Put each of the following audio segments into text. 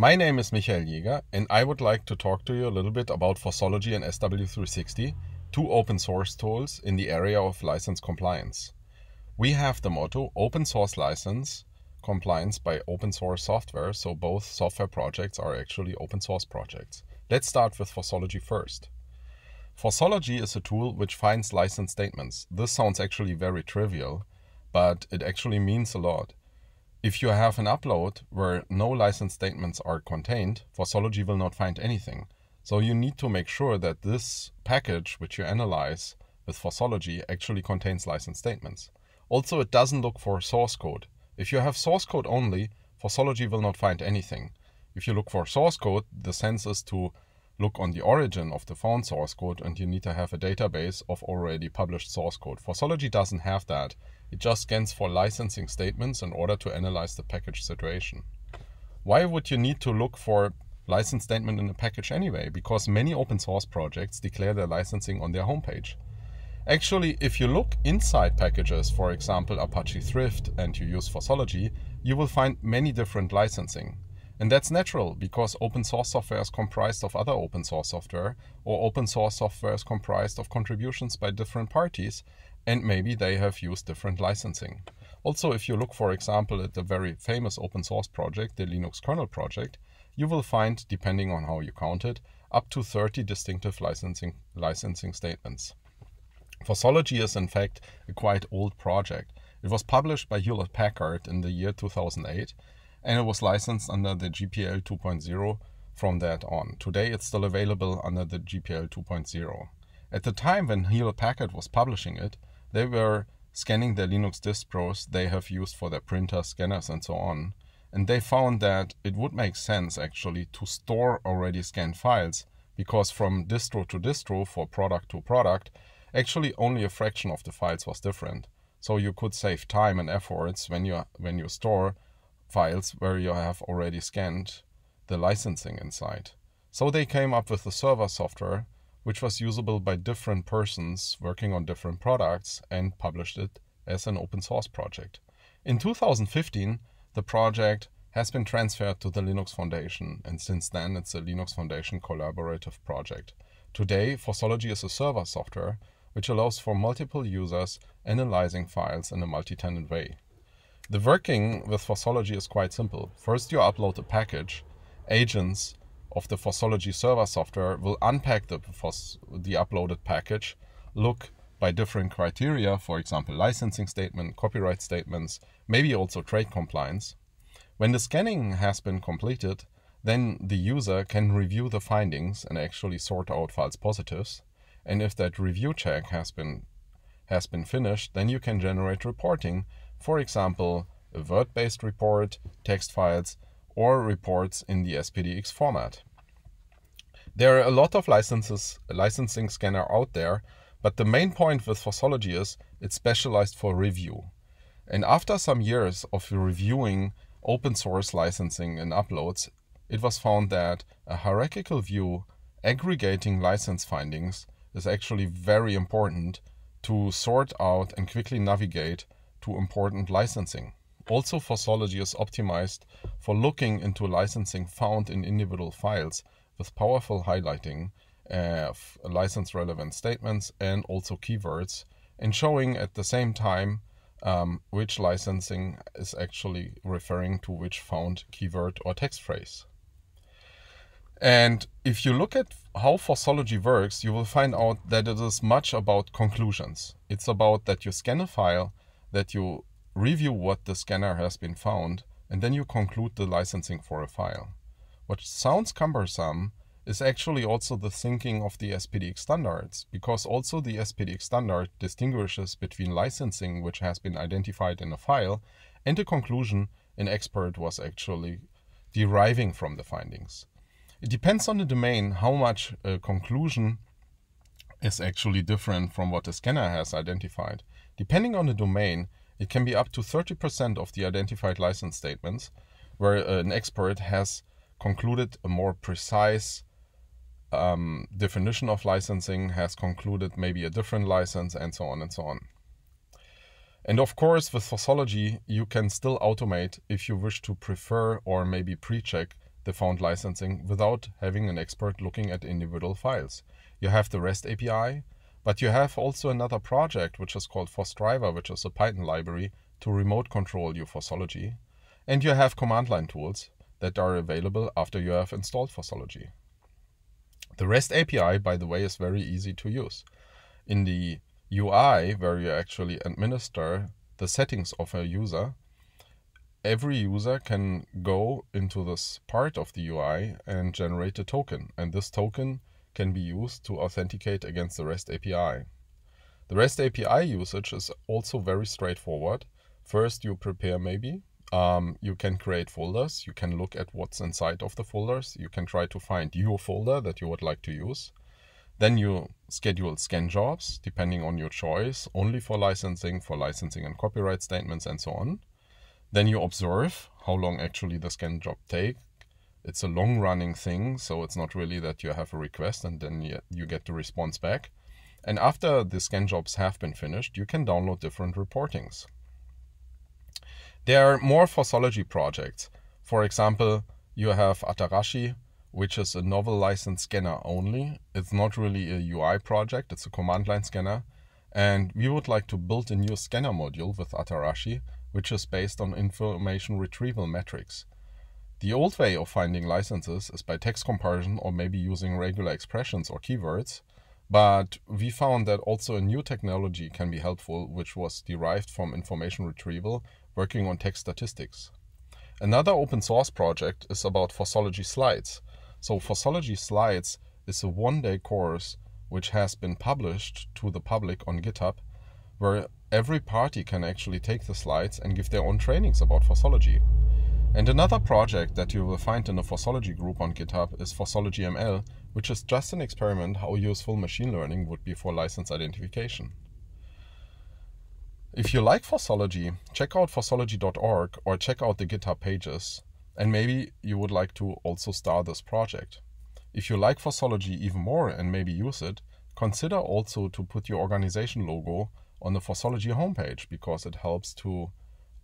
My name is Michael Jaeger, and I would like to talk to you a little bit about Fossology and SW360, two open source tools in the area of license compliance. We have the motto open source license compliance by open source software, so both software projects are actually open source projects. Let's start with Fossology first. Fossology is a tool which finds license statements. This sounds actually very trivial, but it actually means a lot. If you have an upload where no license statements are contained, Fossology will not find anything. So you need to make sure that this package which you analyze with Fossology actually contains license statements. Also, it doesn't look for source code. If you have source code only, Fossology will not find anything. If you look for source code, the sense is to look on the origin of the found source code and you need to have a database of already published source code. Fossology doesn't have that. It just scans for licensing statements in order to analyze the package situation. Why would you need to look for license statement in a package anyway? Because many open source projects declare their licensing on their homepage. Actually, if you look inside packages, for example Apache Thrift, and you use Fossology, you will find many different licensing. And that's natural because open source software is comprised of other open source software, or open source software is comprised of contributions by different parties, and maybe they have used different licensing. Also, if you look, for example, at the very famous open source project, the Linux kernel project, you will find, depending on how you count it, up to 30 distinctive licensing, licensing statements. Fossology is, in fact, a quite old project. It was published by Hewlett Packard in the year 2008 and it was licensed under the GPL 2.0 from that on. Today it's still available under the GPL 2.0. At the time when Hewlett Packard was publishing it, they were scanning the Linux distros they have used for their printers, scanners, and so on. And they found that it would make sense actually to store already scanned files because from distro to distro, for product to product, actually only a fraction of the files was different. So you could save time and efforts when you when you store files where you have already scanned the licensing inside. So they came up with the server software, which was usable by different persons working on different products and published it as an open source project. In 2015, the project has been transferred to the Linux Foundation, and since then it's a Linux Foundation collaborative project. Today, Fossology is a server software which allows for multiple users analyzing files in a multi-tenant way. The working with Fossology is quite simple. First, you upload a package. Agents of the Fossology server software will unpack the, the uploaded package, look by different criteria, for example, licensing statement, copyright statements, maybe also trade compliance. When the scanning has been completed, then the user can review the findings and actually sort out false positives. And if that review check has been has been finished, then you can generate reporting for example, a Word-based report, text files, or reports in the SPDX format. There are a lot of licenses, licensing scanner out there, but the main point with Fossology is it's specialized for review. And after some years of reviewing open source licensing and uploads, it was found that a hierarchical view aggregating license findings is actually very important to sort out and quickly navigate to important licensing. Also, Fossology is optimized for looking into licensing found in individual files with powerful highlighting of license relevant statements and also keywords and showing at the same time um, which licensing is actually referring to which found keyword or text phrase. And if you look at how Fossology works, you will find out that it is much about conclusions. It's about that you scan a file that you review what the scanner has been found, and then you conclude the licensing for a file. What sounds cumbersome is actually also the thinking of the SPDX standards, because also the SPDX standard distinguishes between licensing which has been identified in a file and a conclusion an expert was actually deriving from the findings. It depends on the domain how much a conclusion is actually different from what the scanner has identified. Depending on the domain, it can be up to 30% of the identified license statements, where an expert has concluded a more precise um, definition of licensing, has concluded maybe a different license, and so on and so on. And of course, with Fossology, you can still automate if you wish to prefer or maybe pre check the found licensing without having an expert looking at individual files. You have the REST API, but you have also another project which is called FOSSDriver, which is a Python library to remote control your Fossology. And you have command line tools that are available after you have installed Fossology. The REST API, by the way, is very easy to use. In the UI, where you actually administer the settings of a user, every user can go into this part of the UI and generate a token. And this token can be used to authenticate against the REST API. The REST API usage is also very straightforward. First, you prepare maybe. Um, you can create folders. You can look at what's inside of the folders. You can try to find your folder that you would like to use. Then you schedule scan jobs, depending on your choice, only for licensing, for licensing and copyright statements, and so on. Then you observe how long actually the scan job take. It's a long running thing, so it's not really that you have a request and then you, get the response back. And after the scan jobs have been finished, you can download different reportings. There are more Fossology projects. For example, you have Atarashi, which is a novel license scanner only. It's not really a UI project, it's a command line scanner. And we would like to build a new scanner module with Atarashi which is based on information retrieval metrics. The old way of finding licenses is by text comparison or maybe using regular expressions or keywords, but we found that also a new technology can be helpful, which was derived from information retrieval working on text statistics. Another open source project is about Fossology Slides. So Fossology Slides is a one-day course which has been published to the public on GitHub, where every party can actually take the slides and give their own trainings about Fossology. And another project that you will find in the Fossology group on GitHub is Fossology ML, which is just an experiment how useful machine learning would be for license identification. If you like Fossology, check out fossology.org or check out the GitHub pages, and maybe you would like to also start this project. If you like Fossology even more and maybe use it, consider also to put your organization logo on the Fossology homepage because it helps to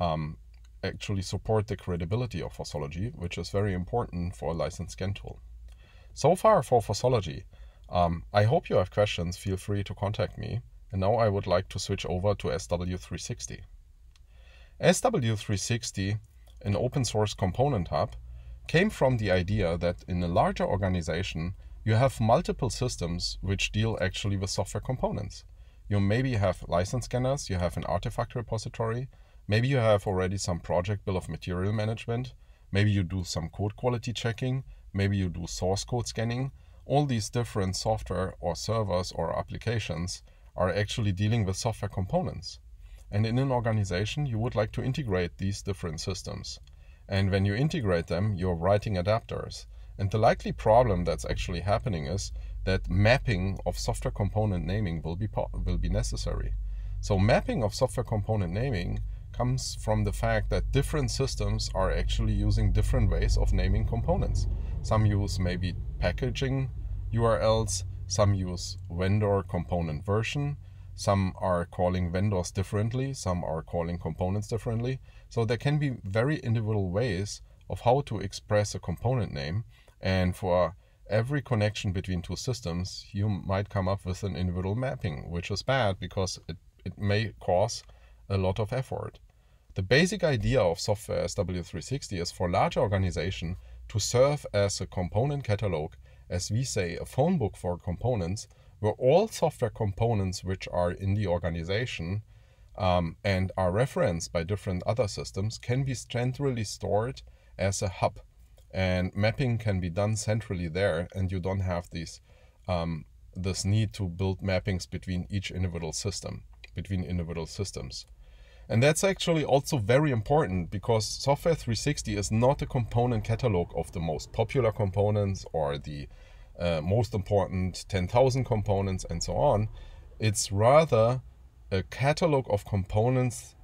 um, actually support the credibility of Fossology, which is very important for a licensed scan tool. So far for Fossology. Um, I hope you have questions. Feel free to contact me. And now I would like to switch over to SW360. SW360, an open source component hub, came from the idea that in a larger organization, you have multiple systems which deal actually with software components. You maybe have license scanners, you have an artifact repository, maybe you have already some project bill of material management, maybe you do some code quality checking, maybe you do source code scanning. All these different software or servers or applications are actually dealing with software components. And in an organization, you would like to integrate these different systems. And when you integrate them, you're writing adapters. And the likely problem that's actually happening is that mapping of software component naming will be, will be necessary. So mapping of software component naming comes from the fact that different systems are actually using different ways of naming components. Some use maybe packaging URLs, some use vendor component version, some are calling vendors differently, some are calling components differently. So there can be very individual ways of how to express a component name and for every connection between two systems, you might come up with an individual mapping, which is bad because it, it may cause a lot of effort. The basic idea of software SW360 is for large organization to serve as a component catalog, as we say, a phone book for components, where all software components which are in the organization um, and are referenced by different other systems can be centrally stored as a hub and mapping can be done centrally there and you don't have these um, this need to build mappings between each individual system between individual systems and that's actually also very important because software 360 is not a component catalog of the most popular components or the uh, most important 10,000 components and so on it's rather a catalog of components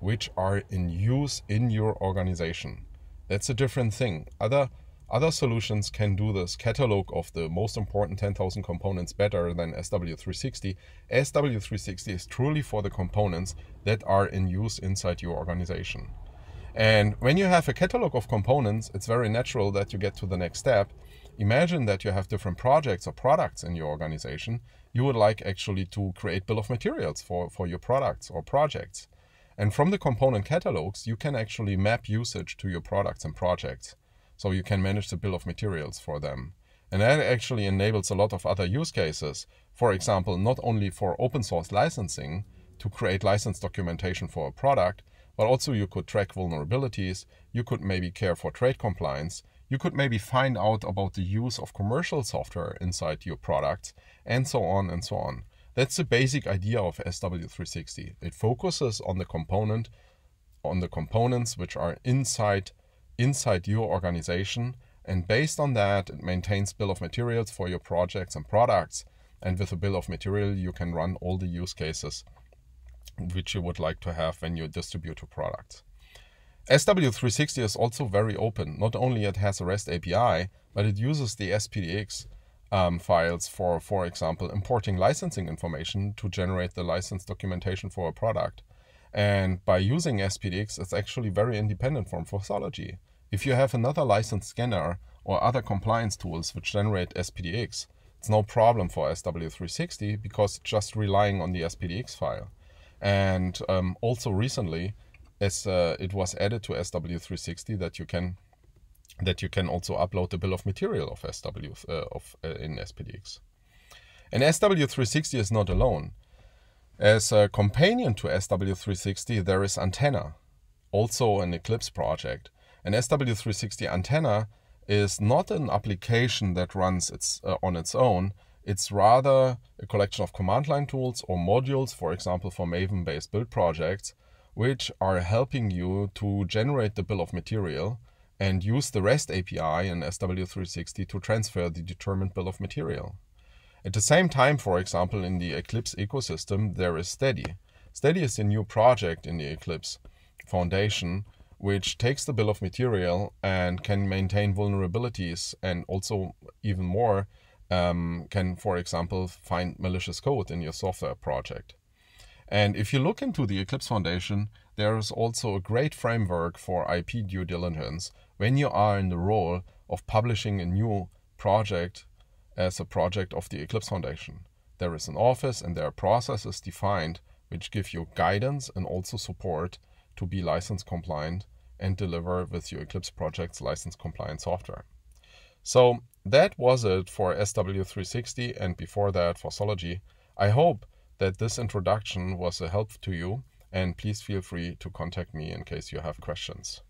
which are in use in your organization that's a different thing. Other other solutions can do this catalog of the most important 10,000 components better than SW360. SW360 is truly for the components that are in use inside your organization. And when you have a catalog of components, it's very natural that you get to the next step. Imagine that you have different projects or products in your organization. You would like actually to create bill of materials for, for your products or projects. And from the component catalogs, you can actually map usage to your products and projects. So you can manage the bill of materials for them. And that actually enables a lot of other use cases. For example, not only for open source licensing to create license documentation for a product, but also you could track vulnerabilities, you could maybe care for trade compliance, you could maybe find out about the use of commercial software inside your products, and so on and so on. That's the basic idea of SW360. It focuses on the component, on the components which are inside inside your organization, and based on that, it maintains bill of materials for your projects and products. And with a bill of material, you can run all the use cases which you would like to have when you distribute your products. SW360 is also very open. Not only it has a REST API, but it uses the SPDX um, files for, for example, importing licensing information to generate the license documentation for a product. And by using SPDX, it's actually very independent from Fossology. If you have another license scanner or other compliance tools which generate SPDX, it's no problem for SW360 because it's just relying on the SPDX file. And um, also recently, as uh, it was added to SW360 that you can that you can also upload the bill of material of SW uh, of uh, in SPDX. And SW360 is not alone. As a companion to SW360, there is Antenna, also an Eclipse project. And SW360 Antenna is not an application that runs its, uh, on its own, it's rather a collection of command line tools or modules, for example, for Maven based build projects, which are helping you to generate the bill of material and use the REST API in SW360 to transfer the determined bill of material. At the same time, for example, in the Eclipse ecosystem, there is Steady. Steady is a new project in the Eclipse Foundation, which takes the bill of material and can maintain vulnerabilities and also even more um, can, for example, find malicious code in your software project. And if you look into the Eclipse Foundation, there is also a great framework for IP due diligence when you are in the role of publishing a new project as a project of the Eclipse Foundation. There is an office and there are processes defined which give you guidance and also support to be license compliant and deliver with your Eclipse project's license compliant software. So that was it for SW360 and before that Fossology. I hope that this introduction was a help to you and please feel free to contact me in case you have questions.